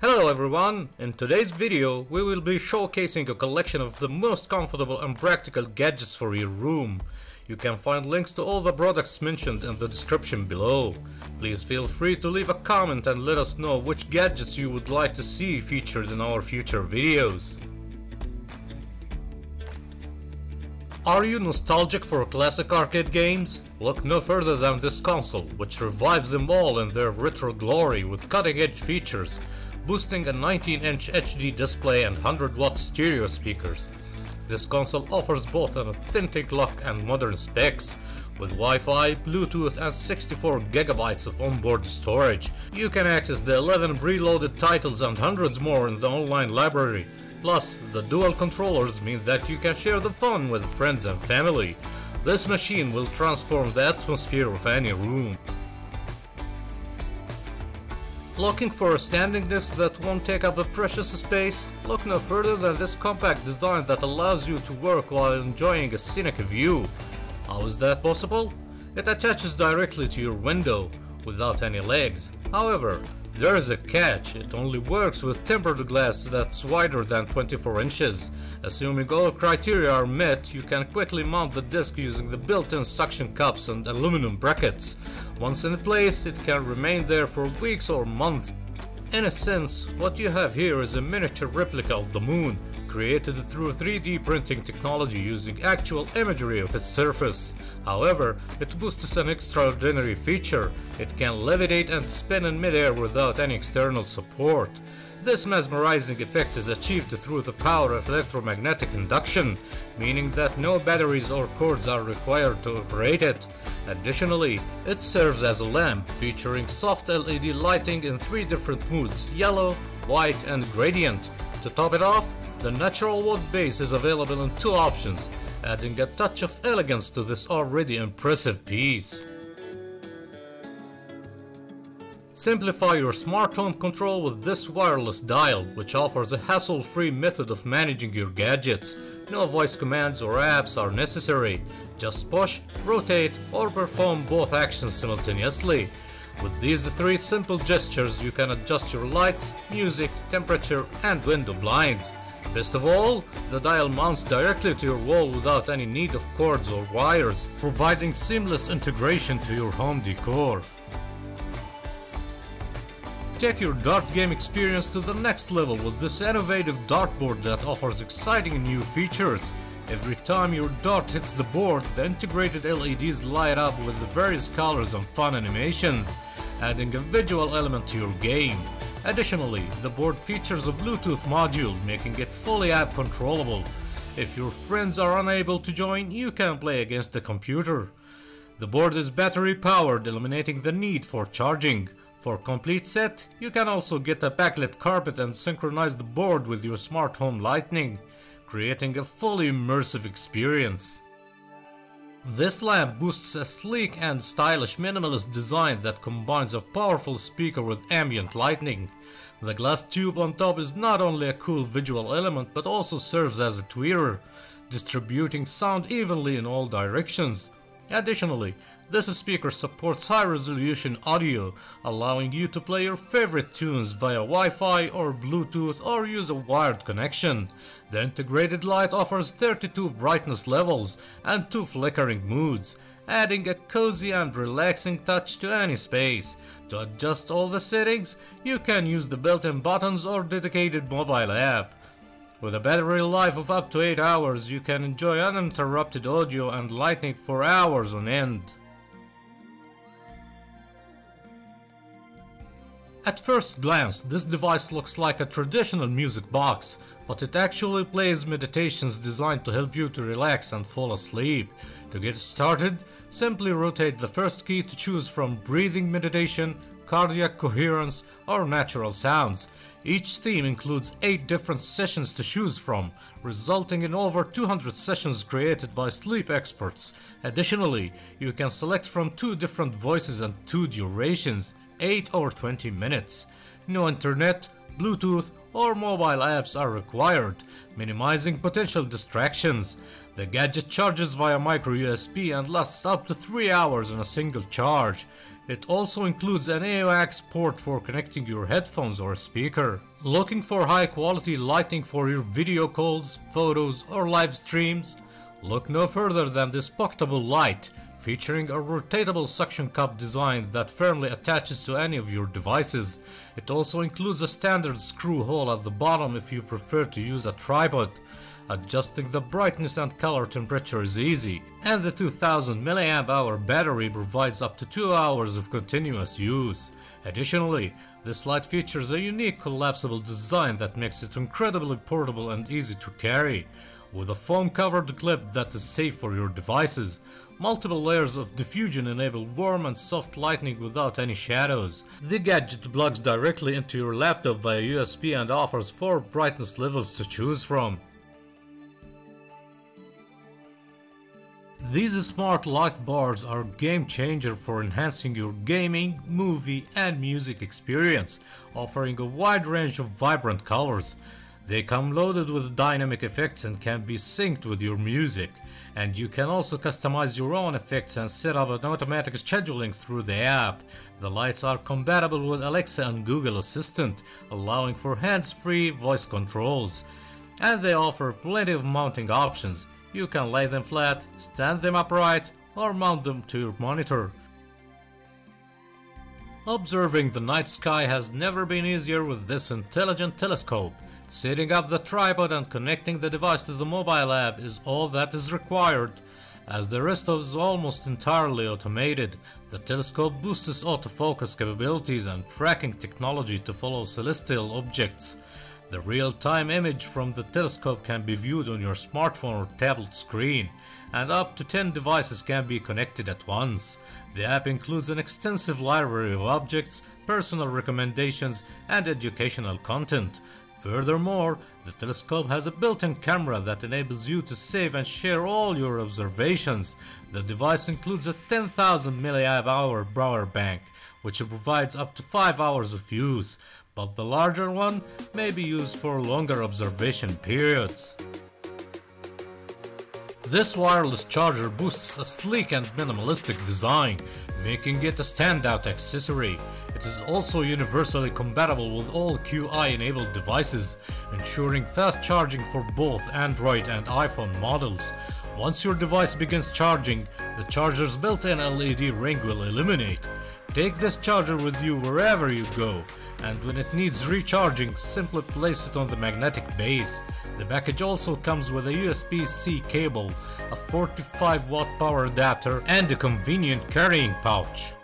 Hello everyone! In today's video we will be showcasing a collection of the most comfortable and practical gadgets for your room. You can find links to all the products mentioned in the description below. Please feel free to leave a comment and let us know which gadgets you would like to see featured in our future videos. Are you nostalgic for classic arcade games? Look no further than this console, which revives them all in their retro glory with cutting-edge features boosting a 19-inch HD display and 100-watt stereo speakers. This console offers both an authentic look and modern specs. With Wi-Fi, Bluetooth and 64GB of onboard storage, you can access the 11 preloaded titles and hundreds more in the online library. Plus, the dual controllers mean that you can share the fun with friends and family. This machine will transform the atmosphere of any room. Looking for a standing desk that won't take up a precious space? Look no further than this compact design that allows you to work while enjoying a scenic view. How is that possible? It attaches directly to your window, without any legs. However, there is a catch, it only works with tempered glass that's wider than 24 inches. Assuming all criteria are met, you can quickly mount the disc using the built-in suction cups and aluminum brackets. Once in place, it can remain there for weeks or months. In a sense, what you have here is a miniature replica of the moon, created through 3D printing technology using actual imagery of its surface. However, it boasts an extraordinary feature, it can levitate and spin in midair without any external support. This mesmerizing effect is achieved through the power of electromagnetic induction, meaning that no batteries or cords are required to operate it. Additionally, it serves as a lamp featuring soft LED lighting in three different moods, yellow, white and gradient. To top it off, the natural wood base is available in two options, adding a touch of elegance to this already impressive piece. Simplify your smart home control with this wireless dial, which offers a hassle-free method of managing your gadgets. No voice commands or apps are necessary. Just push, rotate, or perform both actions simultaneously. With these three simple gestures, you can adjust your lights, music, temperature, and window blinds. Best of all, the dial mounts directly to your wall without any need of cords or wires, providing seamless integration to your home decor. Take your dart game experience to the next level with this innovative dartboard that offers exciting new features. Every time your dart hits the board, the integrated LEDs light up with the various colors and fun animations, adding a visual element to your game. Additionally, the board features a Bluetooth module, making it fully app controllable. If your friends are unable to join, you can play against the computer. The board is battery powered, eliminating the need for charging. For complete set, you can also get a backlit carpet and synchronize the board with your smart home lighting, creating a fully immersive experience. This lamp boosts a sleek and stylish minimalist design that combines a powerful speaker with ambient lighting. The glass tube on top is not only a cool visual element but also serves as a tweeter, distributing sound evenly in all directions. Additionally, this speaker supports high-resolution audio, allowing you to play your favorite tunes via Wi-Fi or Bluetooth or use a wired connection. The integrated light offers 32 brightness levels and 2 flickering moods, adding a cozy and relaxing touch to any space. To adjust all the settings, you can use the built-in buttons or dedicated mobile app. With a battery life of up to 8 hours, you can enjoy uninterrupted audio and lighting for hours on end. At first glance, this device looks like a traditional music box, but it actually plays meditations designed to help you to relax and fall asleep. To get started, simply rotate the first key to choose from breathing meditation, cardiac coherence, or natural sounds. Each theme includes 8 different sessions to choose from, resulting in over 200 sessions created by sleep experts. Additionally, you can select from 2 different voices and 2 durations. 8 or 20 minutes. No internet, Bluetooth or mobile apps are required, minimizing potential distractions. The gadget charges via micro USB and lasts up to 3 hours on a single charge. It also includes an AUX port for connecting your headphones or speaker. Looking for high quality lighting for your video calls, photos or live streams? Look no further than this pocketable light featuring a rotatable suction cup design that firmly attaches to any of your devices. It also includes a standard screw hole at the bottom if you prefer to use a tripod. Adjusting the brightness and color temperature is easy, and the 2000 mAh battery provides up to 2 hours of continuous use. Additionally, this light features a unique collapsible design that makes it incredibly portable and easy to carry. With a foam covered clip that is safe for your devices, multiple layers of diffusion enable warm and soft lighting without any shadows. The gadget plugs directly into your laptop via USB and offers 4 brightness levels to choose from. These smart light bars are game changer for enhancing your gaming, movie and music experience, offering a wide range of vibrant colors. They come loaded with dynamic effects and can be synced with your music. And you can also customize your own effects and set up an automatic scheduling through the app. The lights are compatible with Alexa and Google Assistant, allowing for hands-free voice controls. And they offer plenty of mounting options, you can lay them flat, stand them upright, or mount them to your monitor. Observing the night sky has never been easier with this intelligent telescope. Setting up the tripod and connecting the device to the mobile app is all that is required. As the rest of is almost entirely automated, the telescope boosts its autofocus capabilities and tracking technology to follow celestial objects. The real-time image from the telescope can be viewed on your smartphone or tablet screen, and up to 10 devices can be connected at once. The app includes an extensive library of objects, personal recommendations, and educational content. Furthermore, the telescope has a built-in camera that enables you to save and share all your observations. The device includes a 10,000 mAh power bank, which provides up to 5 hours of use but the larger one may be used for longer observation periods. This wireless charger boasts a sleek and minimalistic design, making it a standout accessory. It is also universally compatible with all QI-enabled devices, ensuring fast charging for both Android and iPhone models. Once your device begins charging, the charger's built-in LED ring will illuminate. Take this charger with you wherever you go, and when it needs recharging, simply place it on the magnetic base. The package also comes with a USB-C cable, a 45 watt power adapter and a convenient carrying pouch.